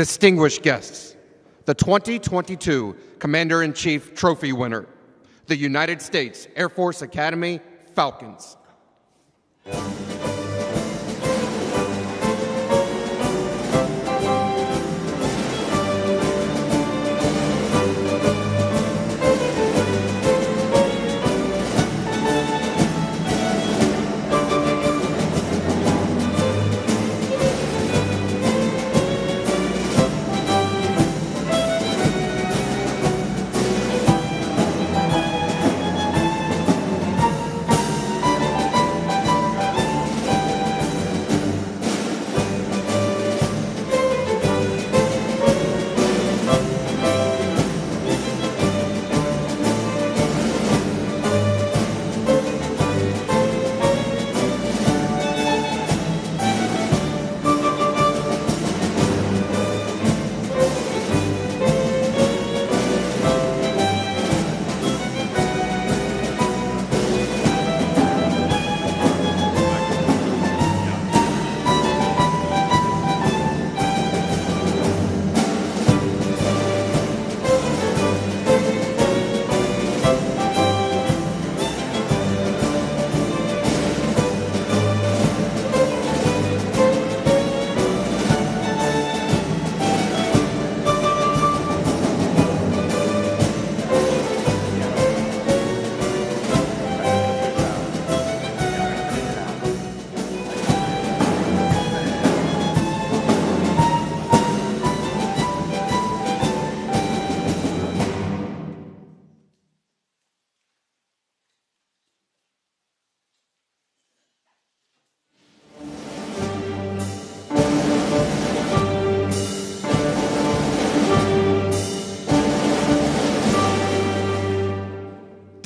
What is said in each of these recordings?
Distinguished guests, the 2022 Commander in Chief Trophy winner, the United States Air Force Academy Falcons.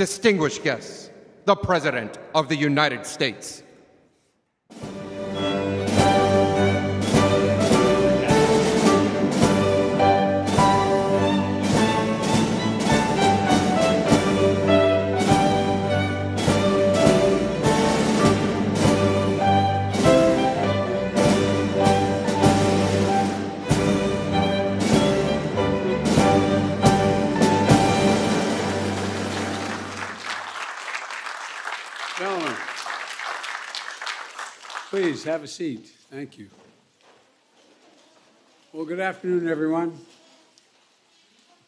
Distinguished guests, the President of the United States. Please have a seat. Thank you. Well, good afternoon, everyone. You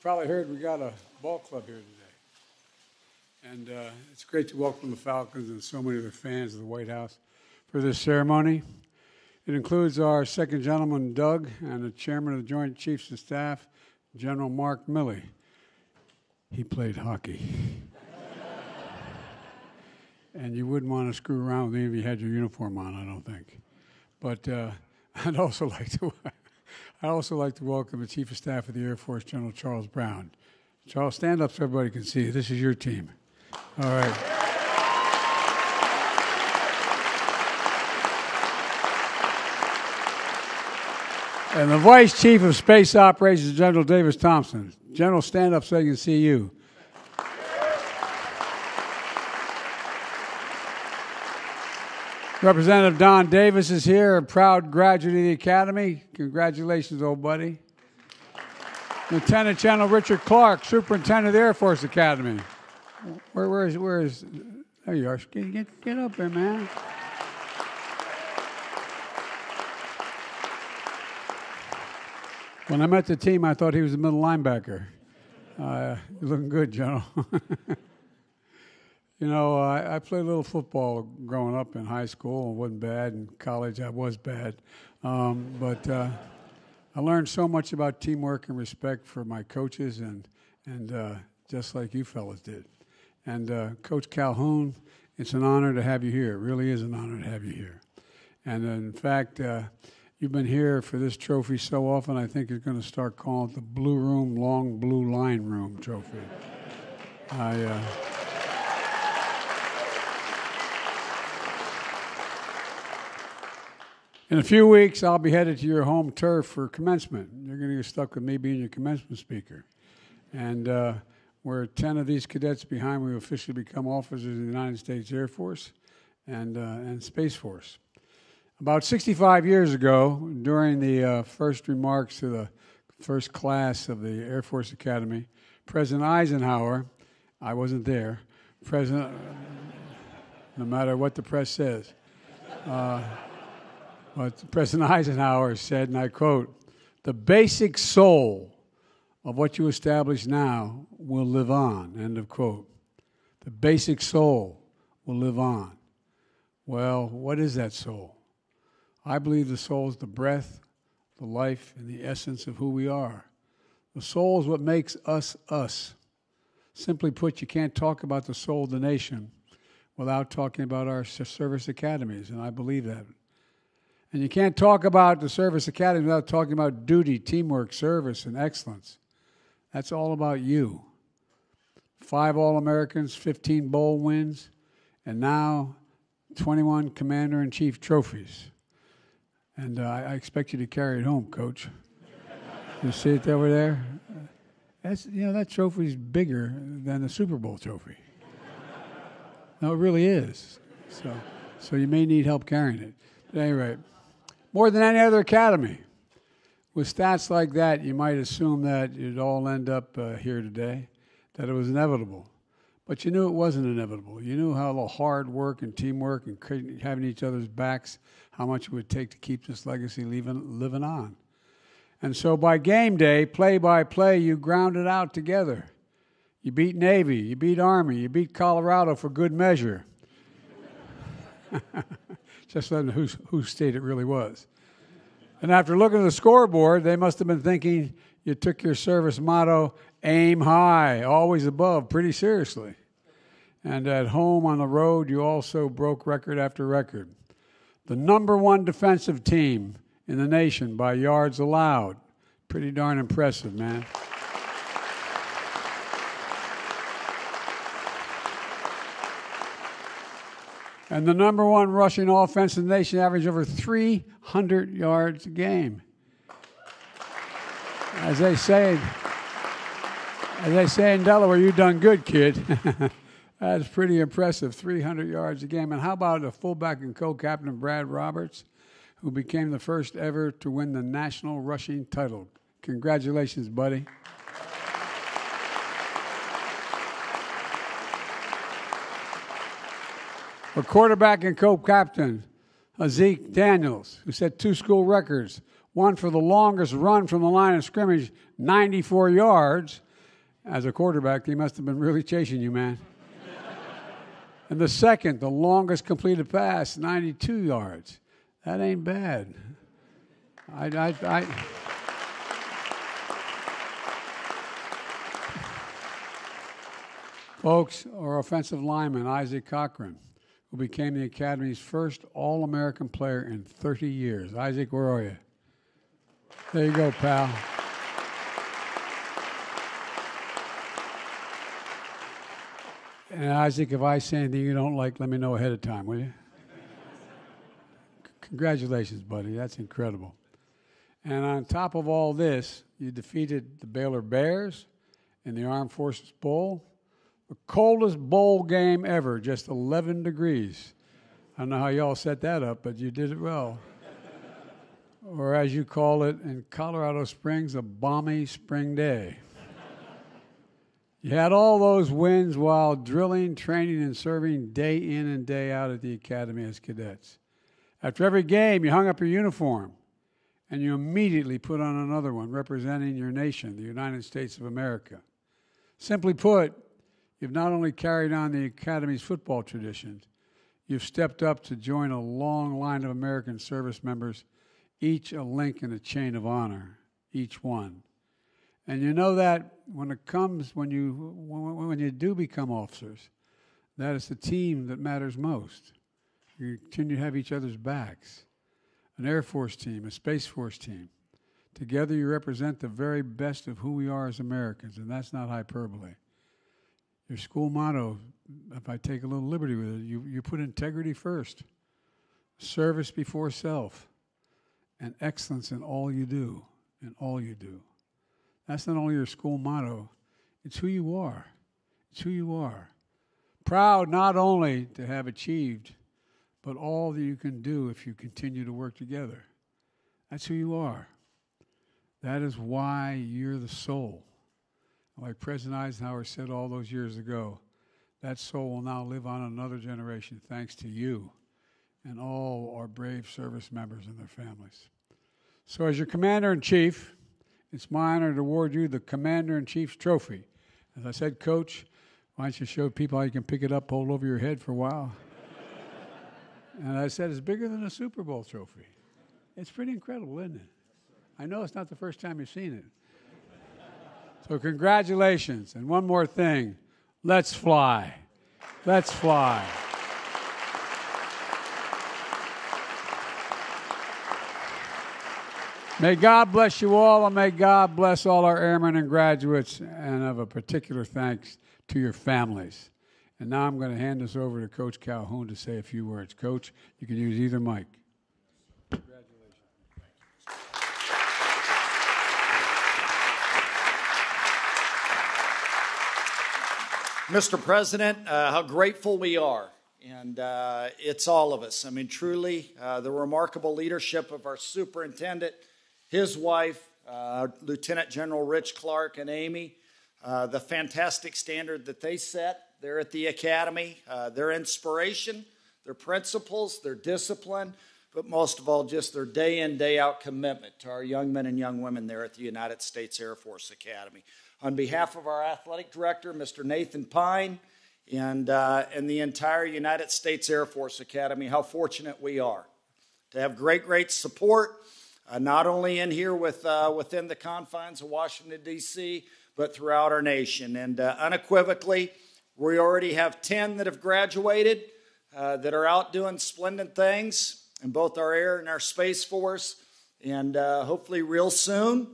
probably heard we got a ball club here today. And uh, it's great to welcome the Falcons and so many of the fans of the White House for this ceremony. It includes our second gentleman, Doug, and the chairman of the Joint Chiefs of Staff, General Mark Milley. He played hockey. And you wouldn't want to screw around with him if you had your uniform on, I don't think. But uh, I'd also like to, I'd also like to welcome the Chief of Staff of the Air Force, General Charles Brown. Charles, stand up so everybody can see you. This is your team. All right. And the Vice Chief of Space Operations, General David Thompson. General, stand up so they can see you. Representative Don Davis is here, a proud graduate of the Academy. Congratulations, old buddy. Lieutenant General Richard Clark, Superintendent of the Air Force Academy. Where, where is, where is, there you are. Get, get, up there, man. When I met the team, I thought he was a middle linebacker. Uh, looking good, General. You know, I, I, played a little football growing up in high school. It wasn't bad. In college, I was bad. Um, but uh, I learned so much about teamwork and respect for my coaches, and, and uh, just like you fellas did. And uh, Coach Calhoun, it's an honor to have you here. It really is an honor to have you here. And uh, in fact, uh, you've been here for this trophy so often, I think you're going to start calling it the Blue Room, Long Blue Line Room Trophy. I. In a few weeks, I'll be headed to your home turf for commencement. You're going to get stuck with me being your commencement speaker. And uh, we're 10 of these cadets behind. We officially become officers of the United States Air Force and, uh, and Space Force. About 65 years ago, during the uh, first remarks to the first class of the Air Force Academy, President Eisenhower, I wasn't there, President, no matter what the press says, but President Eisenhower said, and I quote, the basic soul of what you establish now will live on, end of quote. The basic soul will live on. Well, what is that soul? I believe the soul is the breath, the life, and the essence of who we are. The soul is what makes us us. Simply put, you can't talk about the soul of the nation without talking about our service academies, and I believe that. And you can't talk about the service academy without talking about duty, teamwork, service, and excellence. That's all about you. Five All Americans, 15 bowl wins, and now 21 Commander in Chief trophies. And uh, I expect you to carry it home, Coach. you see it over there? That's, you know, that trophy's bigger than the Super Bowl trophy. no, it really is. So, so you may need help carrying it. But anyway, more than any other academy. With stats like that, you might assume that you'd all end up uh, here today, that it was inevitable. But you knew it wasn't inevitable. You knew how the hard work and teamwork and having each other's backs, how much it would take to keep this legacy living, living on. And so by game day, play by play, you ground it out together. You beat Navy, you beat Army, you beat Colorado for good measure. Just letting whose, whose state it really was. And after looking at the scoreboard, they must have been thinking you took your service motto aim high, always above, pretty seriously. And at home on the road, you also broke record after record. The number one defensive team in the nation by yards allowed. Pretty darn impressive, man. And the number one rushing offense in the nation averaged over 300 yards a game. As they say, as they say in Delaware, you done good, kid. That's pretty impressive, 300 yards a game. And how about the fullback and co-captain Brad Roberts, who became the first ever to win the national rushing title? Congratulations, buddy. A quarterback and co-captain, Zeke Daniels, who set two school records, one for the longest run from the line of scrimmage, 94 yards, as a quarterback, he must have been really chasing you, man. and the second, the longest completed pass, 92 yards. That ain't bad. I, I, I Folks, our offensive lineman, Isaac Cochran, who became the Academy's first All American player in 30 years. Isaac, where are you? There you go, pal. And Isaac, if I say anything you don't like, let me know ahead of time, will you? Congratulations, buddy. That's incredible. And on top of all this, you defeated the Baylor Bears in the Armed Forces Bowl, the coldest bowl game ever, just 11 degrees. I don't know how y'all set that up, but you did it well. or as you call it in Colorado Springs, a balmy spring day. You had all those wins while drilling, training, and serving day in and day out at the academy as cadets. After every game, you hung up your uniform and you immediately put on another one representing your nation, the United States of America. Simply put, you've not only carried on the Academy's football traditions, you've stepped up to join a long line of American service members, each a link in a chain of honor, each one. And you know that when it comes, when you, when you do become officers, that it's the team that matters most. You continue to have each other's backs. An Air Force team, a Space Force team. Together you represent the very best of who we are as Americans, and that's not hyperbole. Your school motto, if I take a little liberty with it, you, you put integrity first, service before self, and excellence in all you do, in all you do. That's not only your school motto, it's who you are. It's who you are. Proud not only to have achieved, but all that you can do if you continue to work together. That's who you are. That is why you're the soul. Like President Eisenhower said all those years ago, that soul will now live on another generation thanks to you and all our brave service members and their families. So, as your Commander in Chief, it's my honor to award you the Commander in Chief's Trophy. As I said, Coach, why don't you show people how you can pick it up, hold over your head for a while? and I said, it's bigger than a Super Bowl trophy. It's pretty incredible, isn't it? I know it's not the first time you've seen it. So, congratulations. And one more thing let's fly. Let's fly. May God bless you all, and may God bless all our airmen and graduates, and of a particular thanks to your families. And now I'm going to hand this over to Coach Calhoun to say a few words. Coach, you can use either mic. Mr. President, uh, how grateful we are. And uh, it's all of us. I mean, truly, uh, the remarkable leadership of our superintendent, his wife, uh, Lieutenant General Rich Clark, and Amy, uh, the fantastic standard that they set there at the academy, uh, their inspiration, their principles, their discipline, but most of all, just their day in, day out commitment to our young men and young women there at the United States Air Force Academy. On behalf of our athletic director, Mr. Nathan Pine, and, uh, and the entire United States Air Force Academy, how fortunate we are to have great, great support, uh, not only in here with, uh, within the confines of Washington, D.C., but throughout our nation. And uh, unequivocally, we already have 10 that have graduated uh, that are out doing splendid things in both our air and our space force. And uh, hopefully, real soon,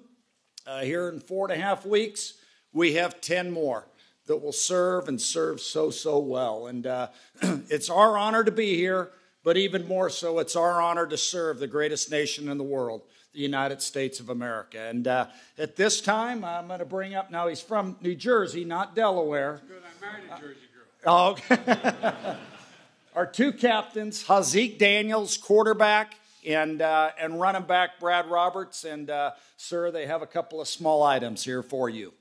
here in four and a half weeks, we have 10 more that will serve and serve so, so well. And uh, it's our honor to be here, but even more so, it's our honor to serve the greatest nation in the world, the United States of America. And uh, at this time, I'm going to bring up now, he's from New Jersey, not Delaware. Good, I'm married a Jersey girl. Uh, okay. Our two captains, Haaziq Daniels, quarterback, and, uh, and running back Brad Roberts. And, uh, sir, they have a couple of small items here for you.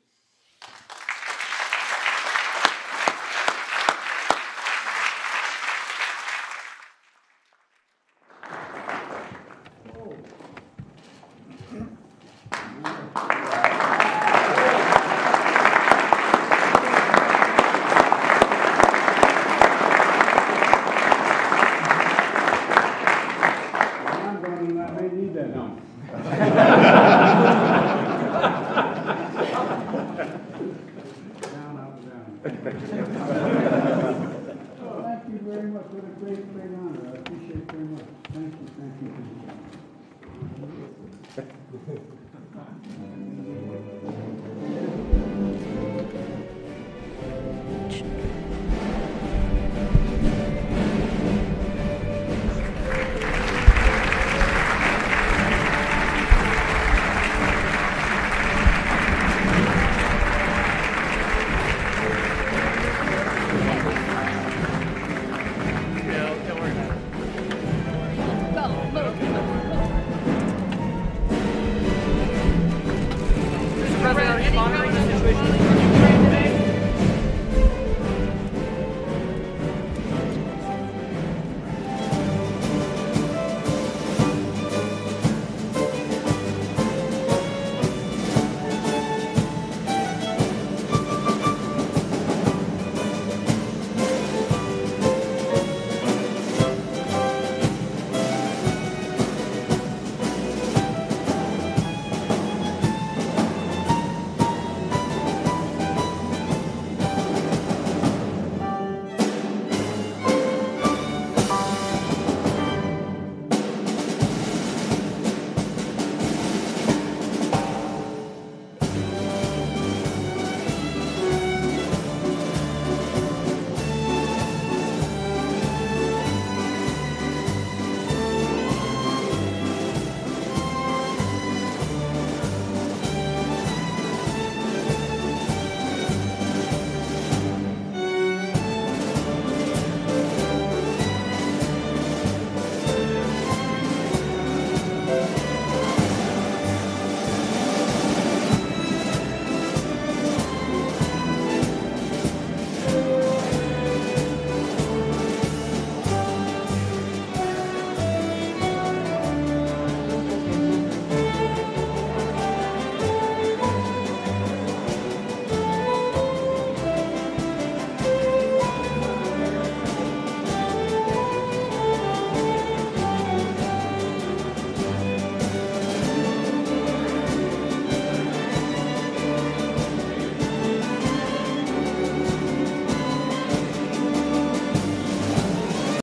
Thank you.